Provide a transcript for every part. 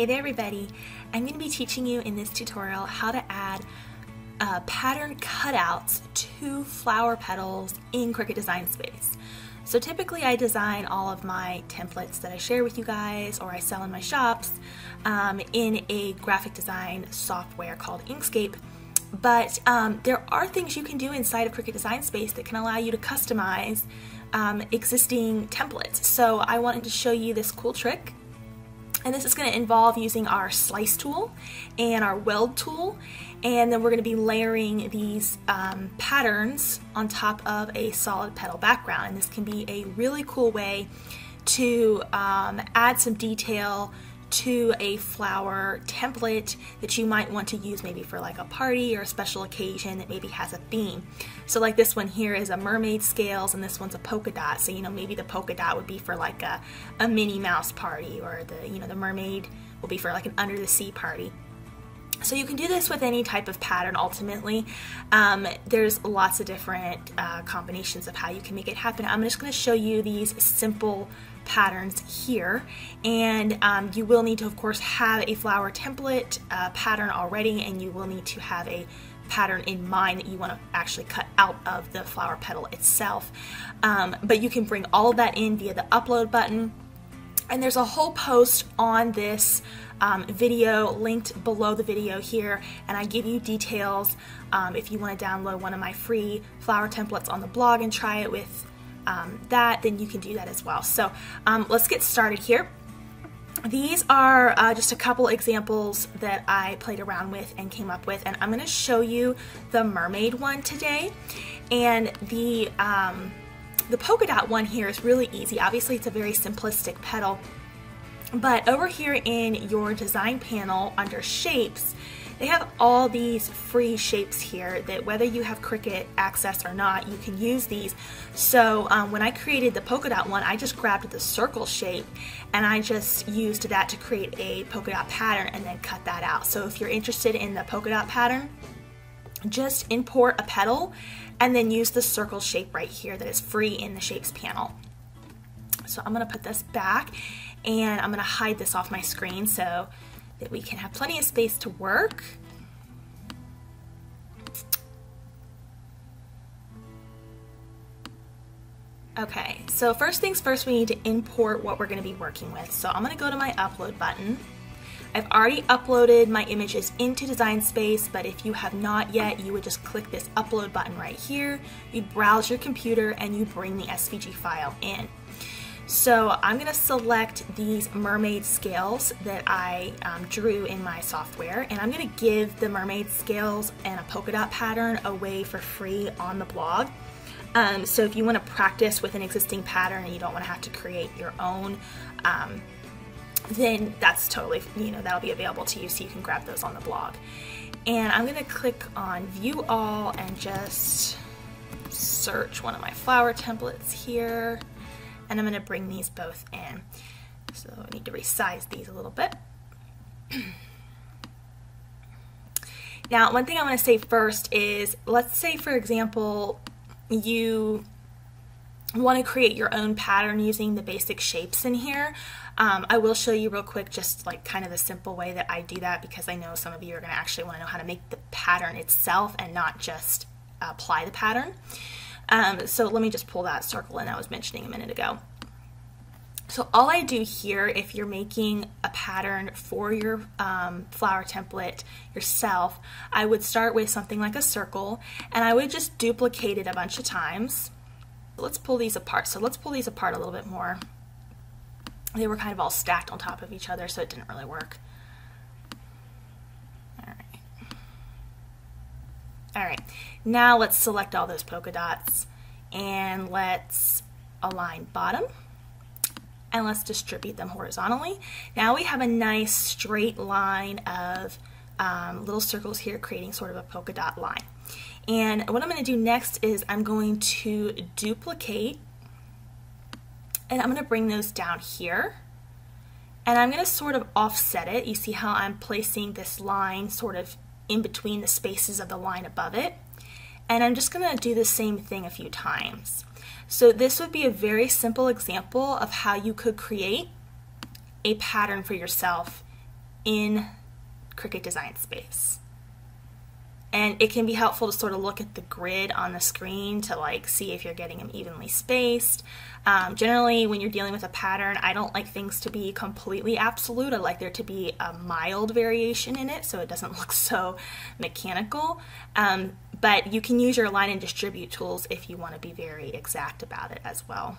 Hey there everybody! I'm going to be teaching you in this tutorial how to add uh, pattern cutouts to flower petals in Cricut Design Space. So typically I design all of my templates that I share with you guys or I sell in my shops um, in a graphic design software called Inkscape. But um, there are things you can do inside of Cricut Design Space that can allow you to customize um, existing templates. So I wanted to show you this cool trick and this is going to involve using our slice tool and our weld tool. And then we're going to be layering these um, patterns on top of a solid petal background. And this can be a really cool way to um, add some detail to a flower template that you might want to use maybe for like a party or a special occasion that maybe has a theme. So like this one here is a mermaid scales and this one's a polka dot. So you know maybe the polka dot would be for like a, a Minnie Mouse party or the you know the mermaid will be for like an under the sea party. So you can do this with any type of pattern ultimately. Um, there's lots of different uh, combinations of how you can make it happen. I'm just going to show you these simple patterns here. And um, you will need to of course have a flower template uh, pattern already and you will need to have a pattern in mind that you want to actually cut out of the flower petal itself. Um, but you can bring all of that in via the upload button. And there's a whole post on this um, video linked below the video here and I give you details um, if you want to download one of my free flower templates on the blog and try it with um, that, then you can do that as well. So um, let's get started here. These are uh, just a couple examples that I played around with and came up with, and I'm going to show you the mermaid one today. And the, um, the polka dot one here is really easy. Obviously, it's a very simplistic petal. But over here in your design panel under shapes, they have all these free shapes here that whether you have Cricut access or not, you can use these. So um, when I created the polka dot one, I just grabbed the circle shape and I just used that to create a polka dot pattern and then cut that out. So if you're interested in the polka dot pattern, just import a petal and then use the circle shape right here that is free in the shapes panel. So I'm gonna put this back and I'm gonna hide this off my screen so that we can have plenty of space to work. Okay, so first things first, we need to import what we're gonna be working with. So I'm gonna go to my upload button. I've already uploaded my images into Design Space, but if you have not yet, you would just click this upload button right here. You browse your computer and you bring the SVG file in. So I'm going to select these mermaid scales that I um, drew in my software and I'm going to give the mermaid scales and a polka dot pattern away for free on the blog. Um, so if you want to practice with an existing pattern and you don't want to have to create your own, um, then that's totally, you know, that'll be available to you so you can grab those on the blog. And I'm going to click on view all and just search one of my flower templates here and I'm going to bring these both in. So I need to resize these a little bit. now, one thing I want to say first is, let's say, for example, you want to create your own pattern using the basic shapes in here. Um, I will show you real quick just like kind of the simple way that I do that because I know some of you are going to actually want to know how to make the pattern itself and not just apply the pattern. Um, so let me just pull that circle in I was mentioning a minute ago. So all I do here, if you're making a pattern for your um, flower template yourself, I would start with something like a circle and I would just duplicate it a bunch of times. Let's pull these apart. So let's pull these apart a little bit more. They were kind of all stacked on top of each other, so it didn't really work. All right. All right, now let's select all those polka dots and let's align bottom and let's distribute them horizontally. Now we have a nice straight line of um, little circles here creating sort of a polka dot line. And what I'm going to do next is I'm going to duplicate and I'm going to bring those down here and I'm going to sort of offset it. You see how I'm placing this line sort of in between the spaces of the line above it. And I'm just going to do the same thing a few times. So this would be a very simple example of how you could create a pattern for yourself in Cricut Design Space. And it can be helpful to sort of look at the grid on the screen to like see if you're getting them evenly spaced. Um, generally, when you're dealing with a pattern, I don't like things to be completely absolute. I like there to be a mild variation in it so it doesn't look so mechanical. Um, but you can use your align and distribute tools if you want to be very exact about it as well.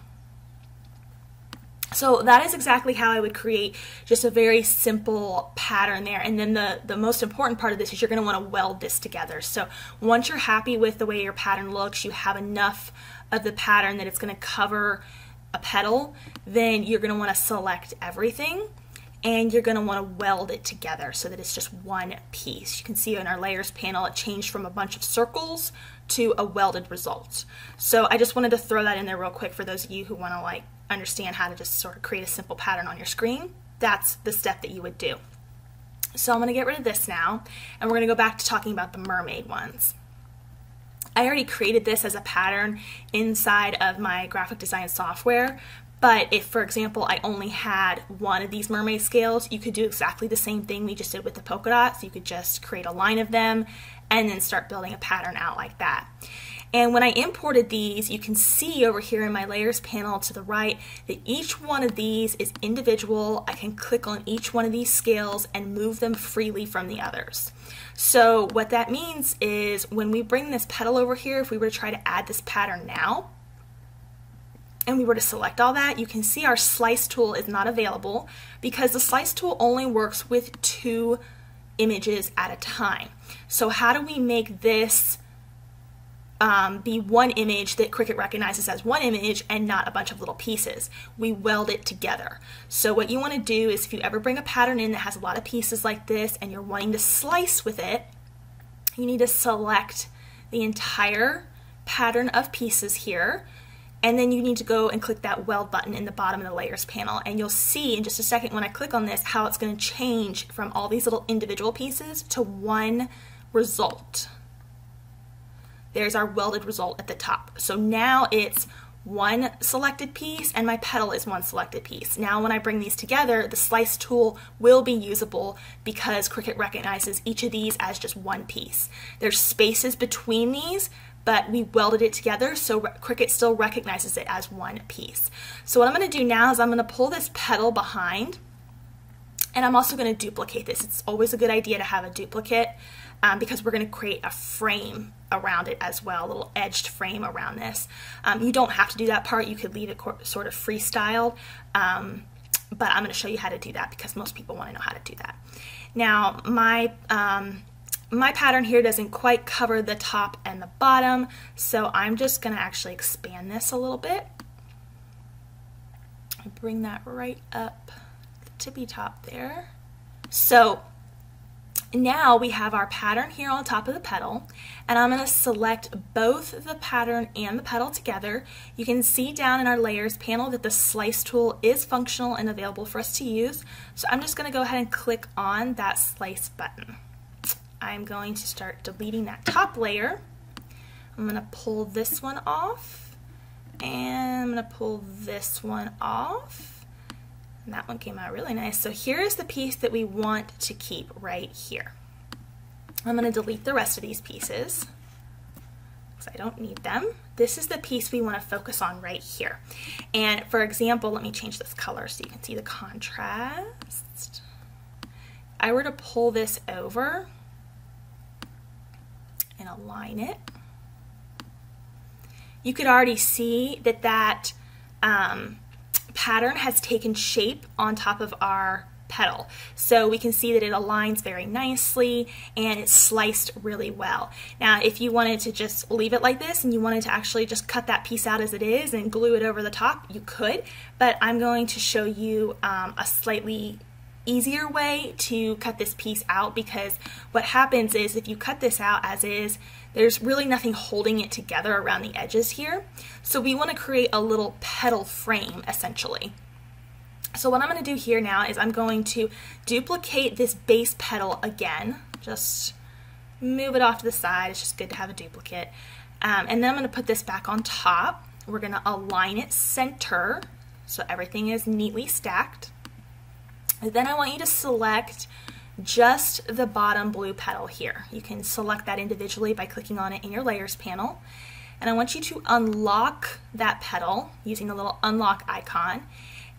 So that is exactly how I would create just a very simple pattern there. And then the, the most important part of this is you're gonna wanna weld this together. So once you're happy with the way your pattern looks, you have enough of the pattern that it's gonna cover a petal, then you're gonna wanna select everything and you're gonna wanna weld it together so that it's just one piece. You can see in our layers panel, it changed from a bunch of circles to a welded result. So I just wanted to throw that in there real quick for those of you who wanna like understand how to just sort of create a simple pattern on your screen, that's the step that you would do. So I'm going to get rid of this now, and we're going to go back to talking about the mermaid ones. I already created this as a pattern inside of my graphic design software, but if, for example, I only had one of these mermaid scales, you could do exactly the same thing we just did with the polka dots. You could just create a line of them and then start building a pattern out like that. And when I imported these, you can see over here in my layers panel to the right that each one of these is individual. I can click on each one of these scales and move them freely from the others. So what that means is when we bring this petal over here, if we were to try to add this pattern now, and we were to select all that, you can see our slice tool is not available because the slice tool only works with two images at a time. So how do we make this um, be one image that Cricut recognizes as one image and not a bunch of little pieces. We weld it together. So what you want to do is if you ever bring a pattern in that has a lot of pieces like this and you're wanting to slice with it, you need to select the entire pattern of pieces here and then you need to go and click that weld button in the bottom of the layers panel and you'll see in just a second when I click on this how it's going to change from all these little individual pieces to one result there's our welded result at the top. So now it's one selected piece and my petal is one selected piece. Now when I bring these together, the slice tool will be usable because Cricut recognizes each of these as just one piece. There's spaces between these, but we welded it together so Cricut still recognizes it as one piece. So what I'm gonna do now is I'm gonna pull this petal behind and I'm also gonna duplicate this. It's always a good idea to have a duplicate um, because we're going to create a frame around it as well, a little edged frame around this. Um, you don't have to do that part. You could leave it sort of freestyle, um, but I'm going to show you how to do that because most people want to know how to do that. Now, my um, my pattern here doesn't quite cover the top and the bottom, so I'm just going to actually expand this a little bit. Bring that right up the tippy top there. So now we have our pattern here on top of the petal and I'm going to select both the pattern and the petal together. You can see down in our layers panel that the slice tool is functional and available for us to use. So I'm just going to go ahead and click on that slice button. I'm going to start deleting that top layer. I'm going to pull this one off and I'm going to pull this one off and that one came out really nice. So here is the piece that we want to keep right here. I'm going to delete the rest of these pieces because I don't need them. This is the piece we want to focus on right here. And for example, let me change this color so you can see the contrast. I were to pull this over and align it, you could already see that that um, pattern has taken shape on top of our petal. So we can see that it aligns very nicely and it's sliced really well. Now if you wanted to just leave it like this and you wanted to actually just cut that piece out as it is and glue it over the top, you could, but I'm going to show you um, a slightly easier way to cut this piece out because what happens is if you cut this out as is, there's really nothing holding it together around the edges here. So we want to create a little petal frame essentially. So what I'm going to do here now is I'm going to duplicate this base petal again. Just move it off to the side. It's just good to have a duplicate. Um, and then I'm going to put this back on top. We're going to align it center so everything is neatly stacked. Then I want you to select just the bottom blue petal here. You can select that individually by clicking on it in your layers panel. And I want you to unlock that petal using the little unlock icon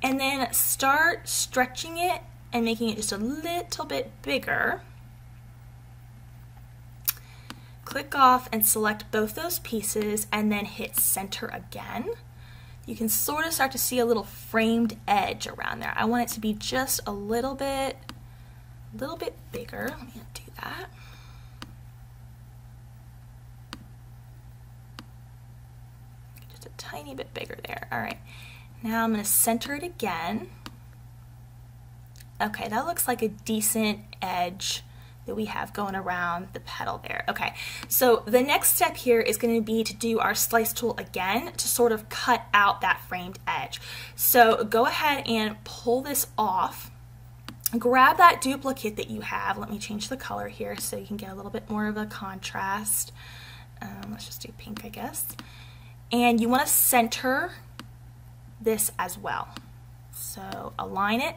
and then start stretching it and making it just a little bit bigger. Click off and select both those pieces and then hit center again. You can sort of start to see a little framed edge around there. I want it to be just a little bit, a little bit bigger. Let me do that. Just a tiny bit bigger there. All right. Now I'm going to center it again. Okay, that looks like a decent edge that we have going around the petal there. Okay, so the next step here is going to be to do our slice tool again to sort of cut out that framed edge. So go ahead and pull this off. Grab that duplicate that you have. Let me change the color here so you can get a little bit more of a contrast. Um, let's just do pink, I guess. And you want to center this as well. So align it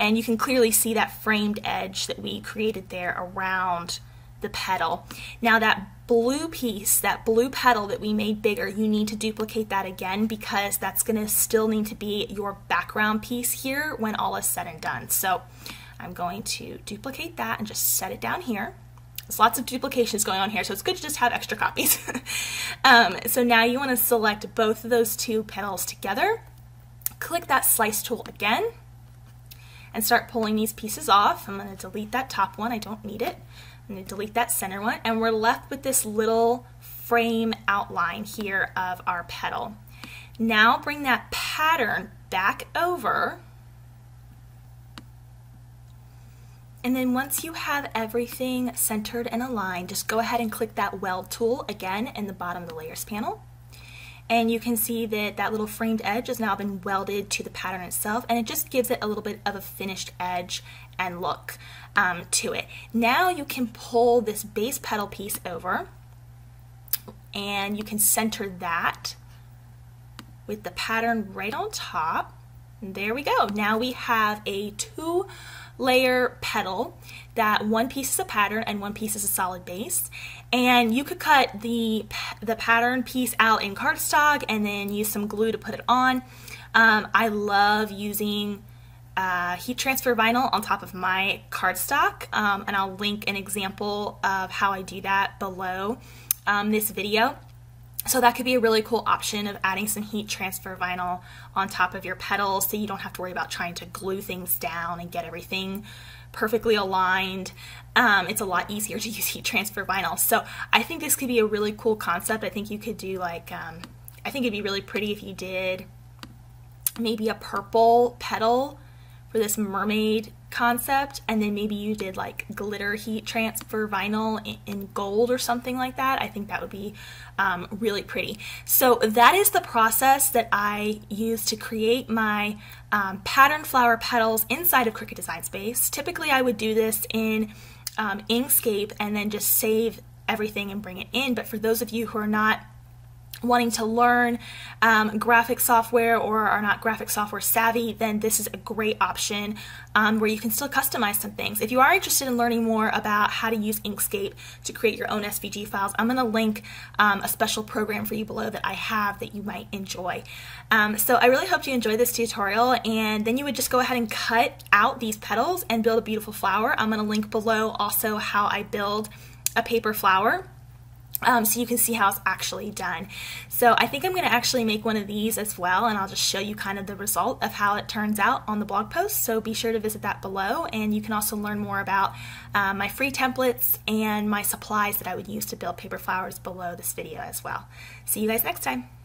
and you can clearly see that framed edge that we created there around the petal. Now that blue piece, that blue petal that we made bigger, you need to duplicate that again because that's gonna still need to be your background piece here when all is said and done. So I'm going to duplicate that and just set it down here. There's lots of duplications going on here, so it's good to just have extra copies. um, so now you wanna select both of those two petals together, click that slice tool again, and start pulling these pieces off. I'm going to delete that top one. I don't need it. I'm going to delete that center one. And we're left with this little frame outline here of our petal. Now bring that pattern back over. And then once you have everything centered and aligned, just go ahead and click that weld tool again in the bottom of the layers panel and you can see that that little framed edge has now been welded to the pattern itself and it just gives it a little bit of a finished edge and look um, to it. Now you can pull this base petal piece over and you can center that with the pattern right on top. And there we go. Now we have a two layer petal that one piece is a pattern and one piece is a solid base. And you could cut the, the pattern piece out in cardstock and then use some glue to put it on. Um, I love using uh, heat transfer vinyl on top of my cardstock um, and I'll link an example of how I do that below um, this video. So that could be a really cool option of adding some heat transfer vinyl on top of your petals so you don't have to worry about trying to glue things down and get everything perfectly aligned. Um, it's a lot easier to use heat transfer vinyl. So I think this could be a really cool concept. I think you could do like, um, I think it'd be really pretty if you did maybe a purple petal for this mermaid concept and then maybe you did like glitter heat transfer vinyl in, gold or something like that i think that would be um, really pretty. So that is the process that i use to create my um, pattern flower petals inside of cricut design space. Typically i would do this in um, inkscape and then just save everything and bring it in. But for those of you who are not wanting to learn um, graphic software or are not graphic software savvy, then this is a great option um, where you can still customize some things. If you are interested in learning more about how to use Inkscape to create your own SVG files, I'm going to link um, a special program for you below that I have that you might enjoy. Um, so I really hope you enjoy this tutorial and then you would just go ahead and cut out these petals and build a beautiful flower. I'm going to link below also how I build a paper flower um, so you can see how it's actually done. So I think I'm going to actually make one of these as well and I'll just show you kind of the result of how it turns out on the blog post. So be sure to visit that below and you can also learn more about uh, my free templates and my supplies that I would use to build paper flowers below this video as well. See you guys next time.